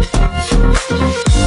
Música